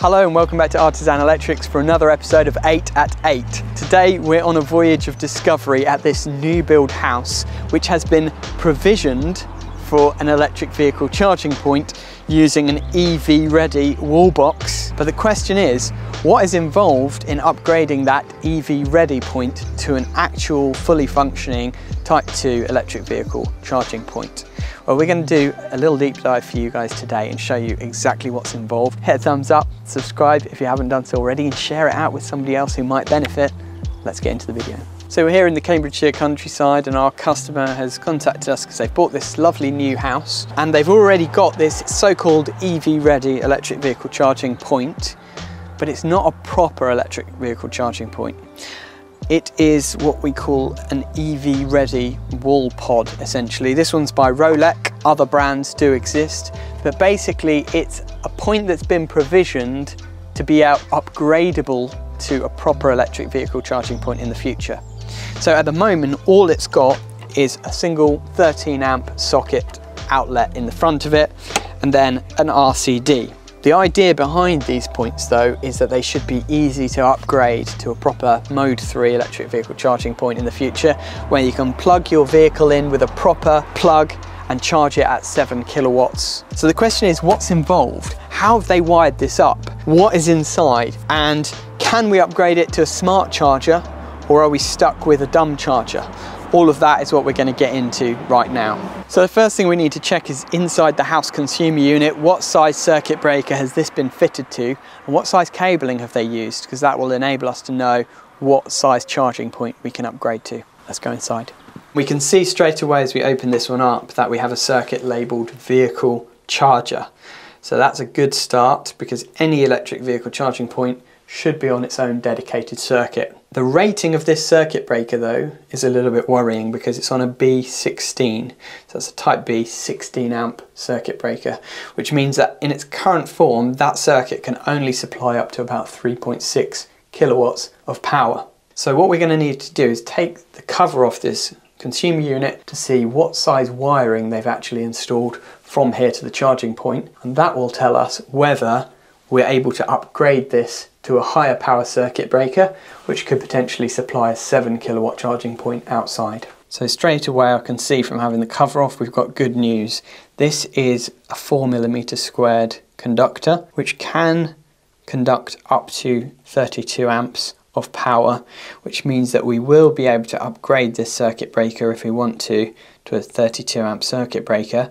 Hello and welcome back to Artisan Electrics for another episode of 8 at 8. Today we're on a voyage of discovery at this new build house which has been provisioned for an electric vehicle charging point using an EV ready wall box. But the question is, what is involved in upgrading that EV ready point to an actual fully functioning type 2 electric vehicle charging point? Well, we're going to do a little deep dive for you guys today and show you exactly what's involved. Hit a thumbs up, subscribe if you haven't done so already, and share it out with somebody else who might benefit. Let's get into the video. So we're here in the Cambridgeshire countryside and our customer has contacted us because they've bought this lovely new house and they've already got this so-called EV ready electric vehicle charging point, but it's not a proper electric vehicle charging point. It is what we call an EV ready wall pod essentially. This one's by Rolec, other brands do exist, but basically it's a point that's been provisioned to be out upgradable to a proper electric vehicle charging point in the future. So at the moment, all it's got is a single 13 amp socket outlet in the front of it, and then an RCD. The idea behind these points though is that they should be easy to upgrade to a proper mode 3 electric vehicle charging point in the future where you can plug your vehicle in with a proper plug and charge it at 7 kilowatts. So the question is what's involved? How have they wired this up? What is inside? And can we upgrade it to a smart charger or are we stuck with a dumb charger? All of that is what we're going to get into right now. So the first thing we need to check is inside the house consumer unit, what size circuit breaker has this been fitted to and what size cabling have they used because that will enable us to know what size charging point we can upgrade to. Let's go inside. We can see straight away as we open this one up that we have a circuit labelled vehicle charger. So that's a good start because any electric vehicle charging point should be on its own dedicated circuit. The rating of this circuit breaker though is a little bit worrying because it's on a B16, so that's a type B 16 amp circuit breaker, which means that in its current form that circuit can only supply up to about 3.6 kilowatts of power. So what we're going to need to do is take the cover off this consumer unit to see what size wiring they've actually installed from here to the charging point and that will tell us whether we're able to upgrade this to a higher power circuit breaker, which could potentially supply a 7 kilowatt charging point outside. So straight away I can see from having the cover off we've got good news. This is a 4 millimeter squared conductor which can conduct up to 32 amps of power which means that we will be able to upgrade this circuit breaker if we want to to a 32 amp circuit breaker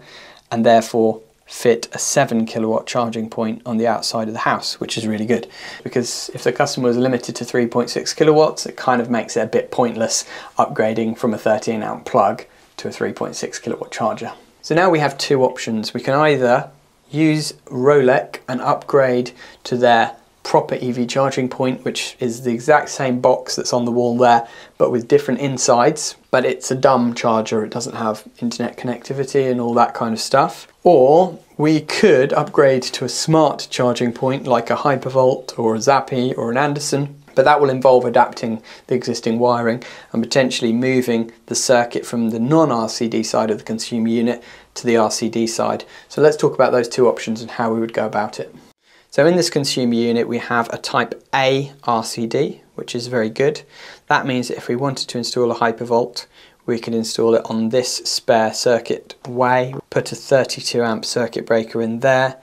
and therefore fit a 7 kilowatt charging point on the outside of the house, which is really good. Because if the customer is limited to 3.6 kilowatts, it kind of makes it a bit pointless upgrading from a 13 amp plug to a 3.6 kilowatt charger. So now we have two options. We can either use Rolec and upgrade to their proper EV charging point, which is the exact same box that's on the wall there, but with different insides. But it's a dumb charger, it doesn't have internet connectivity and all that kind of stuff. Or we could upgrade to a smart charging point like a Hypervolt or a Zappi or an Andersen, but that will involve adapting the existing wiring and potentially moving the circuit from the non-RCD side of the consumer unit to the RCD side. So let's talk about those two options and how we would go about it. So in this consumer unit we have a type A RCD which is very good. That means that if we wanted to install a Hypervolt we could install it on this spare circuit way, put a 32 amp circuit breaker in there,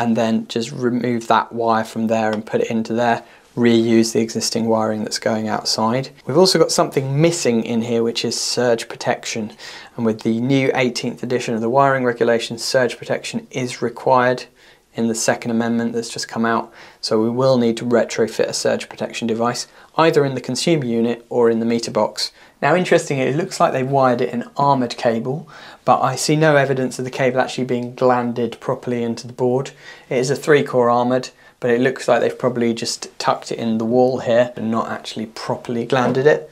and then just remove that wire from there and put it into there, reuse the existing wiring that's going outside. We've also got something missing in here which is surge protection and with the new 18th edition of the wiring regulations surge protection is required in the second amendment that's just come out so we will need to retrofit a surge protection device either in the consumer unit or in the meter box now interestingly, it looks like they've wired it in armoured cable, but I see no evidence of the cable actually being glanded properly into the board. It is a three core armoured, but it looks like they've probably just tucked it in the wall here and not actually properly glanded it.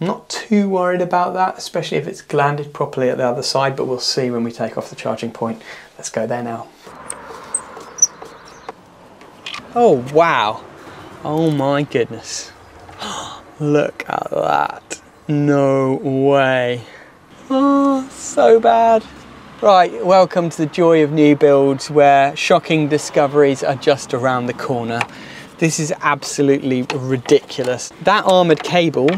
I'm not too worried about that, especially if it's glanded properly at the other side, but we'll see when we take off the charging point. Let's go there now. Oh wow, oh my goodness. Look at that. No way. Oh, so bad. Right, welcome to the joy of new builds where shocking discoveries are just around the corner. This is absolutely ridiculous. That armoured cable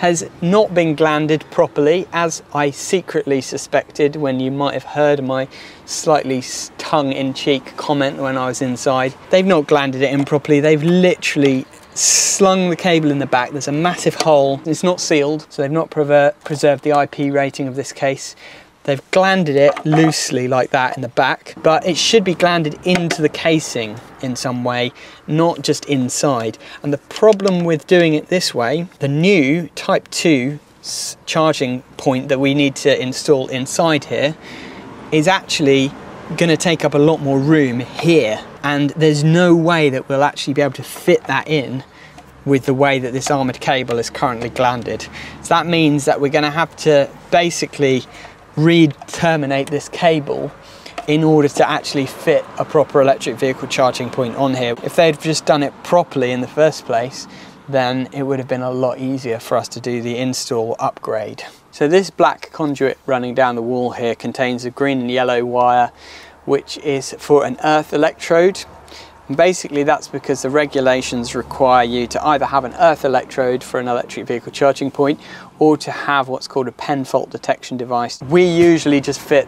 has not been glanded properly as I secretly suspected when you might have heard my slightly tongue-in-cheek comment when I was inside. They've not glanded it in properly, they've literally slung the cable in the back. There's a massive hole, it's not sealed, so they've not preserved the IP rating of this case. They've glanded it loosely like that in the back, but it should be glanded into the casing in some way, not just inside. And the problem with doing it this way, the new Type 2 charging point that we need to install inside here is actually going to take up a lot more room here. And there's no way that we'll actually be able to fit that in with the way that this armoured cable is currently glanded. So that means that we're going to have to basically re-terminate this cable in order to actually fit a proper electric vehicle charging point on here. If they'd just done it properly in the first place, then it would have been a lot easier for us to do the install upgrade. So this black conduit running down the wall here contains a green and yellow wire which is for an earth electrode and basically that's because the regulations require you to either have an earth electrode for an electric vehicle charging point or to have what's called a pen fault detection device. We usually just fit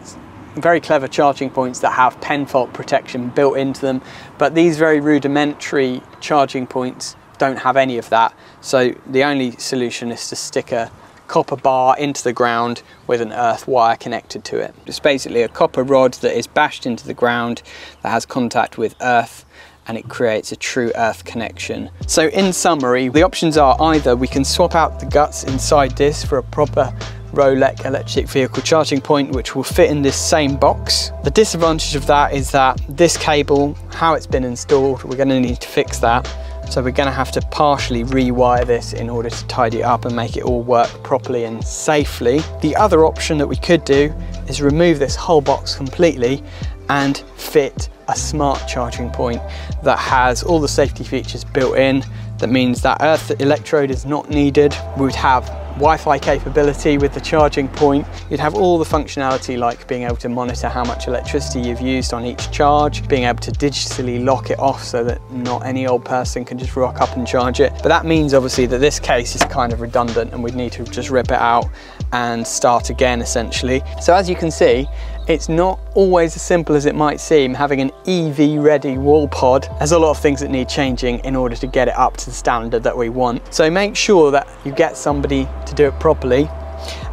very clever charging points that have pen fault protection built into them, but these very rudimentary charging points don't have any of that. So the only solution is to stick a copper bar into the ground with an earth wire connected to it. It's basically a copper rod that is bashed into the ground that has contact with earth and it creates a true earth connection. So in summary, the options are either we can swap out the guts inside this for a proper Rolec's electric vehicle charging point which will fit in this same box. The disadvantage of that is that this cable, how it's been installed, we're going to need to fix that. So we're going to have to partially rewire this in order to tidy it up and make it all work properly and safely. The other option that we could do is remove this whole box completely and fit a smart charging point that has all the safety features built in. That means that earth electrode is not needed. We would have Wi-Fi capability with the charging point. You'd have all the functionality like being able to monitor how much electricity you've used on each charge, being able to digitally lock it off so that not any old person can just rock up and charge it. But that means obviously that this case is kind of redundant and we'd need to just rip it out and start again essentially. So as you can see, it's not always as simple as it might seem having an EV ready wall pod. There's a lot of things that need changing in order to get it up to the standard that we want. So make sure that you get somebody to do it properly.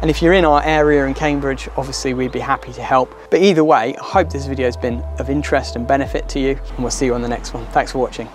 And if you're in our area in Cambridge, obviously we'd be happy to help. But either way, I hope this video has been of interest and benefit to you and we'll see you on the next one. Thanks for watching.